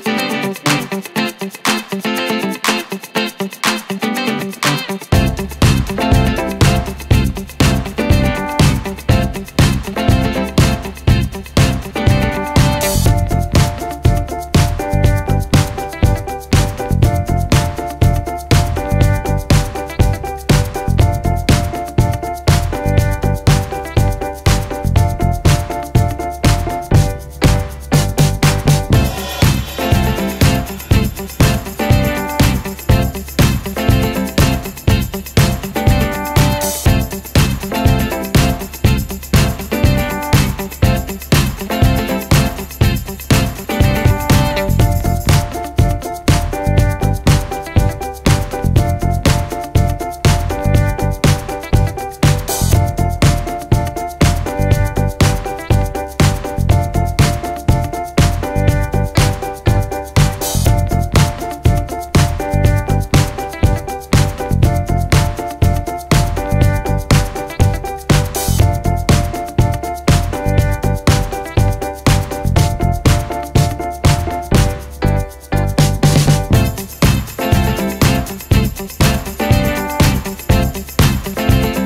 Thank you. Bye.